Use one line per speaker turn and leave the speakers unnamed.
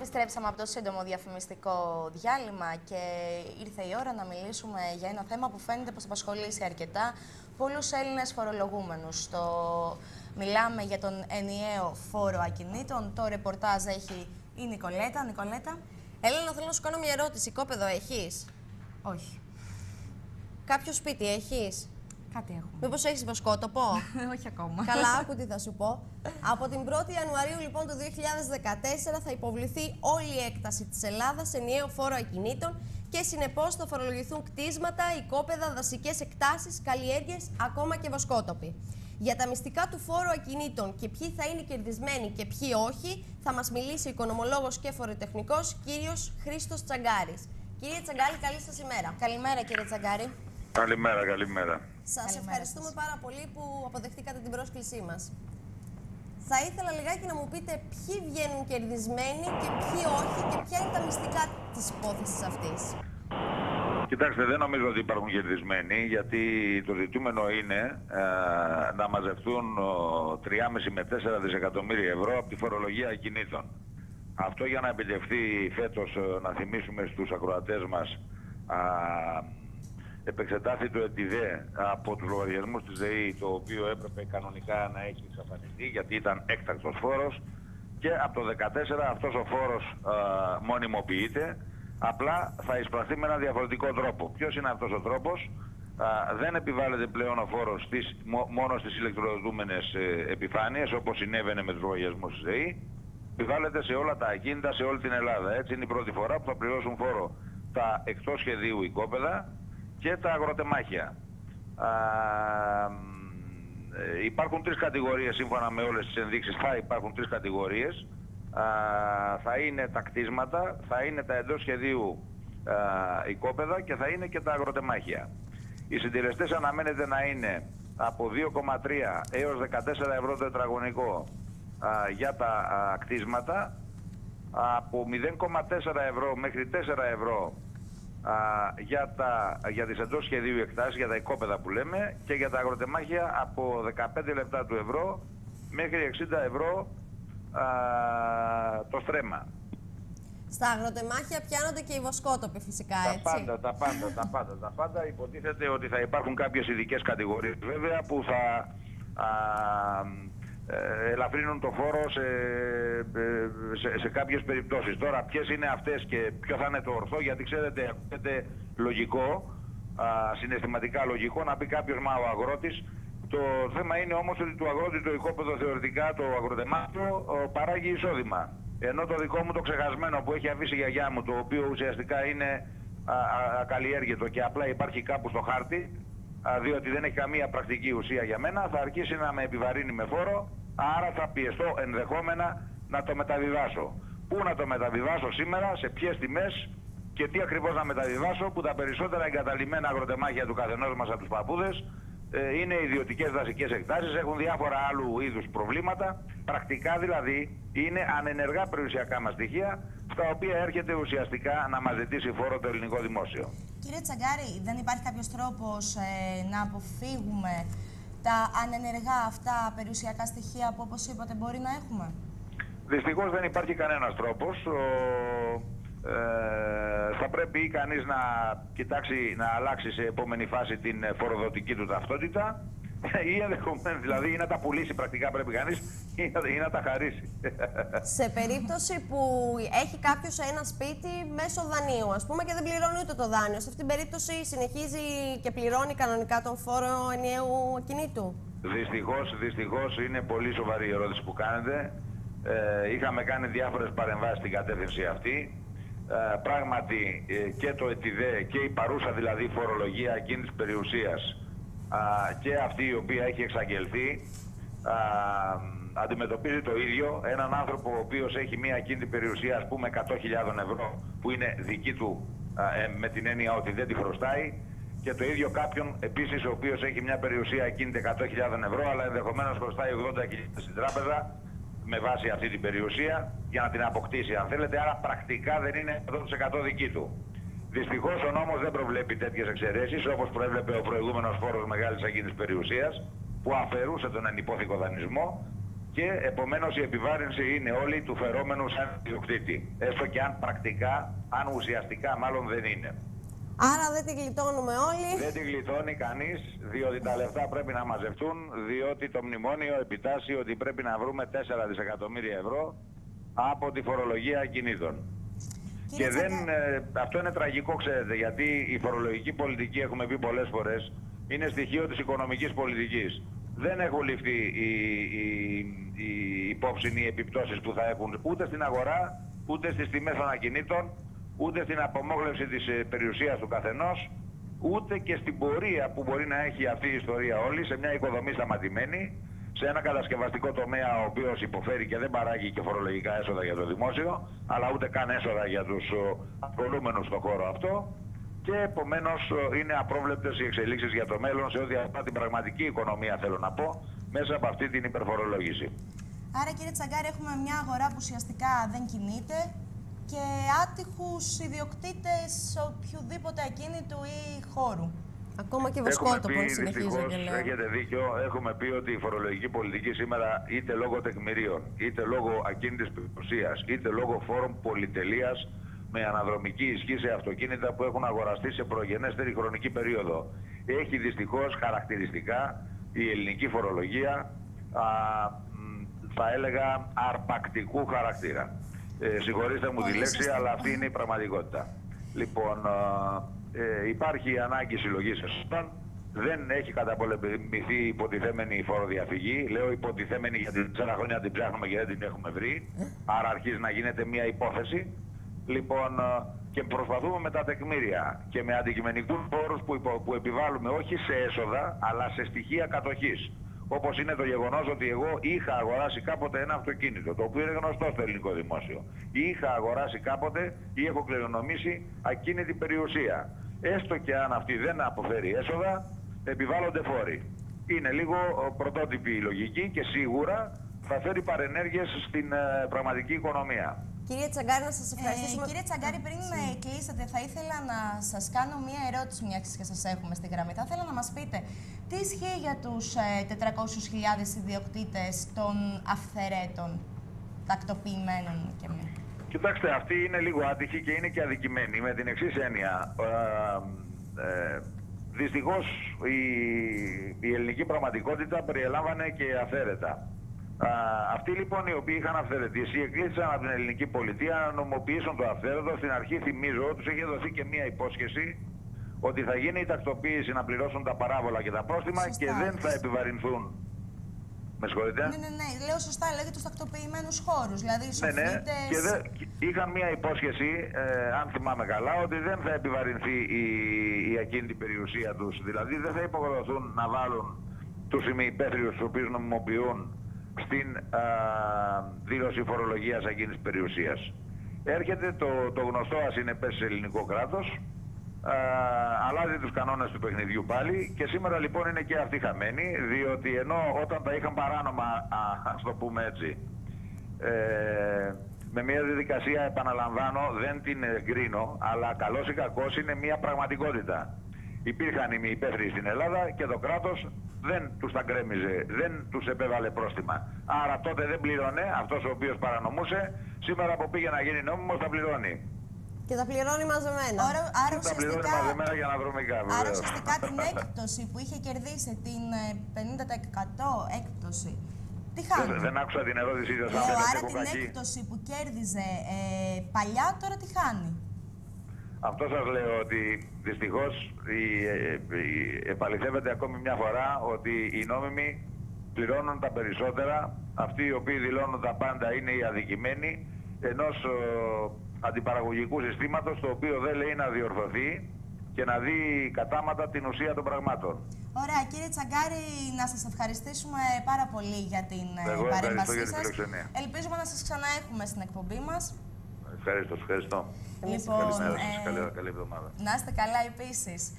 Επιστρέψαμε από το σύντομο διαφημιστικό διάλειμμα και ήρθε η ώρα να μιλήσουμε για ένα θέμα που φαίνεται πως απασχολήσει αρκετά πολλούς Έλληνες φορολογούμενους. Το... Μιλάμε για τον ενιαίο φόρο ακινήτων. Το ρεπορτάζ έχει η Νικολέτα. Νικολέτα.
Έλενα, θέλω να σου κάνω μια ερώτηση. Κόπεδο έχεις;
Όχι.
Κάποιο σπίτι έχεις;
Κάτι έχουμε.
Μήπως έχεις βοσκότοπο.
Όχι ακόμα.
Καλά, άκου τι θα σου πω. Από την 1η Ιανουαρίου λοιπόν του 2014 θα υποβληθεί όλη η έκταση της Ελλάδας σε ενιαίο φόρο ακινήτων και συνεπώς θα φορολογηθούν κτίσματα, οικόπεδα, δασικές εκτάσεις, καλλιέργειες, ακόμα και βοσκότοποι. Για τα μυστικά του φόρου ακινήτων και ποιοι θα είναι κερδισμένοι και ποιοι όχι, θα μας μιλήσει ο οικονομολόγος και φοροτεχνικός κύριος Χρήστος Τσαγκάρης. Κύριε Τσαγκάρη, καλή σας ημέρα.
Καλημέρα κύριε Τσαγκάρη.
Καλημέρα, καλημέρα.
Σας ευχαριστούμε πάρα πολύ που αποδεχτήκατε την πρόσκλησή μας. Θα ήθελα λιγάκι να μου πείτε ποιοι βγαίνουν κερδισμένοι και ποιοι όχι και ποια είναι τα μυστικά της υπόθεσης αυτής.
Κοιτάξτε, δεν νομίζω ότι υπάρχουν κερδισμένοι, γιατί το ζητούμενο είναι ε, να μαζευτούν 3,5 με 4 δισεκατομμύρια ευρώ από τη φορολογία ακινήτων. Αυτό για να επιτευχθεί φέτος, ε, να θυμίσουμε στους ακροατές μας, επεξετάθη το ΕΤΙΔΕ από τους λογαριασμούς της ΔΕΗ, το οποίο έπρεπε κανονικά να έχει εξαφανιστεί γιατί ήταν έκτακτος φόρος και από το 2014 αυτός ο φόρος α, μονιμοποιείται, απλά θα εισπραχθεί με ένα διαφορετικό τρόπο. Ποιος είναι αυτός ο τρόπος; Α, δεν επιβάλλεται πλέον ο φόρος στις, μόνο στις ηλεκτροδοτούμενες ε, επιφάνειες όπως συνέβαινε με τους λογαριασμούς της ΔΕΗ, επιβάλλεται σε όλα τα ακίνητα σε όλη την Ελλάδα. Έτσι είναι η πρώτη φορά που θα πληρώσουν φόρο τα εκτός σχεδίου οικόπεδα, και τα αγροτεμάχια. Α, ε, υπάρχουν τρεις κατηγορίες σύμφωνα με όλες τις ενδείξεις. Θα υπάρχουν τρεις κατηγορίες. Α, θα είναι τα κτίσματα, θα είναι τα εντός σχεδίου α, οικόπεδα και θα είναι και τα αγροτεμάχια. Οι συντηρηστές αναμένεται να είναι από 2,3 έως 14 ευρώ το τετραγωνικό για τα κτίσματα, από 0,4 ευρώ μέχρι 4 ευρώ α, για, τα, για τις εντός σχεδίου εκτάσεις, για τα οικόπεδα που λέμε και για τα αγροτεμάχια από 15 λεπτά του ευρώ μέχρι 60 ευρώ α, το στρέμμα.
Στα αγροτεμάχια πιάνονται και οι βοσκότοποι φυσικά,
τα
έτσι.
Πάντα, τα πάντα, τα πάντα, τα πάντα. Υποτίθεται ότι θα υπάρχουν κάποιες ειδικές κατηγορίες βέβαια που θα α, ε, ελαφρύνουν το φόρο σε, ε, σε, σε κάποιες περιπτώσεις. Τώρα ποιες είναι αυτές και ποιο θα είναι το ορθό γιατί ξέρετε ακούγεται λογικό, α, συναισθηματικά λογικό να πει κάποιος μα ο αγρότης το θέμα είναι όμως ότι του αγρότη το οικόπεδο θεωρητικά το αγροτεμάτιο παράγει εισόδημα. Ενώ το δικό μου το ξεχασμένο που έχει αφήσει η γιαγιά μου το οποίο ουσιαστικά είναι ακαλλιέργητο και απλά υπάρχει κάπου στο χάρτη διότι δεν έχει καμία πρακτική ουσία για μένα θα αρχίσει να με επιβαρύνει με φόρο Άρα θα πιεστώ ενδεχόμενα να το μεταβιβάσω. Πού να το μεταβιβάσω σήμερα, σε ποιες τιμές και τι ακριβώς να μεταβιβάσω που τα περισσότερα εγκαταλειμμένα αγροτεμάχια του καθενός μας από τους παππούδες ε, είναι ιδιωτικές δασικές εκτάσεις, έχουν διάφορα άλλου είδους προβλήματα. Πρακτικά δηλαδή είναι ανενεργά περιουσιακά μας στοιχεία στα οποία έρχεται ουσιαστικά να μας ζητήσει φόρο το ελληνικό δημόσιο.
Κύριε Τσαγκάρη, δεν υπάρχει κάποιος τρόπος ε, να αποφύγουμε τα ανενεργά αυτά περιουσιακά στοιχεία που όπως είπατε μπορεί να έχουμε;
Δυστυχώς δεν υπάρχει κανένας τρόπος. Ε, θα πρέπει κανείς να κοιτάξει να αλλάξει σε επόμενη φάση την φοροδοτική του ταυτότητα ή ενδεχομένως δηλαδή ή να τα πουλήσει πρακτικά πρέπει κανείς ή, να τα χαρίσει.
Σε περίπτωση που έχει κάποιος ένα σπίτι μέσω δανείου, ας πούμε, και δεν πληρώνει ούτε το δάνειο, σε αυτήν την περίπτωση συνεχίζει και πληρώνει κανονικά τον φόρο ενιαίου ακινήτου.
Δυστυχώς, δυστυχώς είναι πολύ σοβαρή η ερώτηση που κάνετε. Ε, είχαμε κάνει διάφορες παρεμβάσεις στην κατεύθυνση αυτή. Ε, πράγματι ε, και το ΕΤΙΔΕ και η παρούσα δηλαδή φορολογία εκείνης της περιουσίας και αυτή η οποία έχει εξαγγελθεί α, αντιμετωπίζει το ίδιο έναν άνθρωπο ο οποίος έχει μια κίνητη περιουσία ας πούμε 100.000 ευρώ που είναι δική του ε, με την έννοια ότι δεν τη χρωστάει. Και το ίδιο κάποιον επίσης ο οποίος έχει μια περιουσία ακίνητη 100.000 ευρώ αλλά ενδεχομένως χρωστάει 80.000 στην τράπεζα με βάση αυτή την περιουσία για να την αποκτήσει αν θέλετε. Άρα πρακτικά δεν είναι 100% δική του. Δυστυχώς ο νόμος δεν προβλέπει τέτοιες εξαιρέσεις όπως προέβλεπε ο προηγούμενος φόρος μεγάλης ακίνητη περιουσίας που αφαιρούσε τον ενυπόθηκο δανεισμό. και επομένως η επιβάρυνση είναι όλη του φερόμενου σαν ιδιοκτήτη. Έστω και αν πρακτικά, αν ουσιαστικά μάλλον δεν είναι.
Άρα δεν την γλιτώνουμε όλοι.
Δεν την γλιτώνει κανείς, διότι τα λεφτά πρέπει να μαζευτούν, διότι το μνημόνιο επιτάσσει ότι πρέπει να βρούμε 4 δισεκατομμύρια ευρώ από τη φορολογία ακινήτων. Και δεν, ε, αυτό είναι τραγικό, ξέρετε, γιατί η φορολογική πολιτική, έχουμε πει πολλές φορές, είναι στοιχείο της οικονομικής πολιτικής. Δεν έχουν ληφθεί οι, οι, οι υπόψη οι επιπτώσεις που θα έχουν ούτε στην αγορά, ούτε στις τιμές των ακινήτων, ούτε στην απομόγλευση της ε, περιουσίας του καθενός, ούτε και στην πορεία που μπορεί να έχει αυτή η ιστορία όλη σε μια οικοδομή σταματημένη, σε ένα κατασκευαστικό τομέα ο οποίος υποφέρει και δεν παράγει και φορολογικά έσοδα για το δημόσιο, αλλά ούτε καν έσοδα για τους ασχολούμενους στον χώρο αυτό και επομένως είναι απρόβλεπτες οι εξελίξεις για το μέλλον σε ό,τι αφορά την πραγματική οικονομία θέλω να πω, μέσα από αυτή την υπερφορολόγηση.
Άρα κύριε Τσαγκάρη έχουμε μια αγορά που ουσιαστικά δεν κινείται, και άτυχους ιδιοκτήτες οποιοδήποτε ακίνητου ή χώρου.
Ακόμα και βοσκότοπο συνεχίζω και λέω.
Έχετε δίκιο. Έχουμε πει ότι η φορολογική πολιτική σήμερα είτε λόγω τεκμηρίων, είτε λόγω ακίνητης περιουσία, είτε λόγω φόρων πολυτελείας με αναδρομική ισχύ σε αυτοκίνητα που έχουν αγοραστεί σε προγενέστερη χρονική περίοδο. Έχει δυστυχώς χαρακτηριστικά η ελληνική φορολογία, α, θα έλεγα, αρπακτικού χαρακτήρα. Ε, συγχωρήστε μου τη λέξη, αλλά αυτή είναι η πραγματικότητα. Λοιπόν, ε, υπάρχει ανάγκη συλλογής εσόδων. Δεν έχει καταπολεμηθεί υποτιθέμενη φοροδιαφυγή. Λέω υποτιθέμενη γιατί τέσσερα χρόνια την ψάχνουμε και δεν την έχουμε βρει. Άρα αρχίζει να γίνεται μια υπόθεση. Λοιπόν, και προσπαθούμε με τα τεκμήρια και με αντικειμενικούς φόρου που, που επιβάλλουμε όχι σε έσοδα, αλλά σε στοιχεία κατοχής. Όπως είναι το γεγονός ότι εγώ είχα αγοράσει κάποτε ένα αυτοκίνητο, το οποίο είναι γνωστό στο ελληνικό δημόσιο. Είχα αγοράσει κάποτε ή έχω κληρονομήσει ακίνητη περιουσία. Έστω και αν αυτή δεν αποφέρει έσοδα, επιβάλλονται φόροι. Είναι λίγο πρωτότυπη η λογική και σίγουρα θα φέρει παρενέργειες στην ε, πραγματική οικονομία.
Κύριε Τσαγκάρη, να σας ευχαριστήσουμε.
Ε, κύριε Τσαγκάρη, πριν με κλείσετε, θα ήθελα να σας κάνω μία ερώτηση, μια και σας έχουμε στην γραμμή. Θα ήθελα να μας πείτε τι ισχύει για τους ε, 400.000 ιδιοκτήτες των αυθαιρέτων, τακτοποιημένων και μη;
Κοιτάξτε, αυτή είναι λίγο άτυχη και είναι και αδικημένη με την εξής έννοια. Ε, Δυστυχώς η, η ελληνική πραγματικότητα περιελάμβανε και αφαίρετα αυτοί λοιπόν οι οποίοι είχαν αυθαιρετήσει εκλήθησαν από την ελληνική πολιτεία να νομοποιήσουν το αυθαίρετο. Στην αρχή θυμίζω τους είχε δοθεί και μία υπόσχεση ότι θα γίνει η τακτοποίηση να πληρώσουν τα παράβολα και τα πρόστιμα και δεν θα επιβαρυνθούν. Με συγχωρείτε.
Ναι, ναι, ναι. Λέω σωστά, λέγεται του τακτοποιημένους χώρους. Δηλαδή, οι
ναι, ναι. Και δε, είχαν μία υπόσχεση, ε, αν θυμάμαι καλά, ότι δεν θα επιβαρυνθεί η, η ακίνητη περιουσία τους. Δηλαδή, δεν θα υποχρεωθούν να βάλουν τους ημιυπαίθριου τους οποίους νομιμοποιούν στην α, δήλωση φορολογίας εκείνης της περιουσίας. Έρχεται το, το γνωστό ασυνεπές ελληνικό κράτος, α, αλλάζει τους κανόνες του παιχνιδιού πάλι και σήμερα λοιπόν είναι και αυτοί χαμένοι, διότι ενώ όταν τα είχαν παράνομα, α, ας το πούμε έτσι, ε, με μια διαδικασία επαναλαμβάνω δεν την εγκρίνω, αλλά καλός ή κακός είναι μια πραγματικότητα. Υπήρχαν οι υπεύθυνοι στην Ελλάδα και το κράτος δεν τους τα γκρέμιζε, δεν τους επέβαλε πρόστιμα. Άρα τότε δεν πλήρωνε αυτός ο οποίος παρανομούσε, σήμερα που πήγε να γίνει νόμιμος θα πληρώνει.
Και θα πληρώνει μαζεμένα.
Άρα, άρα
θα πληρώνει μαζεμένα για να βρούμε κάποιο.
Άρα ουσιαστικά την έκπτωση που είχε κερδίσει, την 50% ε, έκπτωση, τι χάνει;
Δεν, δεν άκουσα την ερώτησή σας.
Λέω, άρα την έκπτωση που κέρδιζε ε, παλιά τώρα τι χάνει;
Αυτό σας λέω ότι δυστυχώς η, η, επαληθεύεται ακόμη μια φορά ότι οι νόμιμοι πληρώνουν τα περισσότερα, αυτοί οι οποίοι δηλώνουν τα πάντα είναι οι αδικημένοι ενός ο, αντιπαραγωγικού συστήματος το οποίο δεν λέει να διορθωθεί και να δει κατάματα την ουσία των πραγμάτων.
Ωραία, κύριε Τσαγκάρη, να σας ευχαριστήσουμε πάρα πολύ για την Εγώ παρέμβασή σας. Ελπίζουμε να σας ξαναέχουμε στην εκπομπή μας.
Ευχαριστώ, ευχαριστώ.
Λοιπόν,
καλή, καλή, καλή εβδομάδα.
Να είστε καλά επίσης.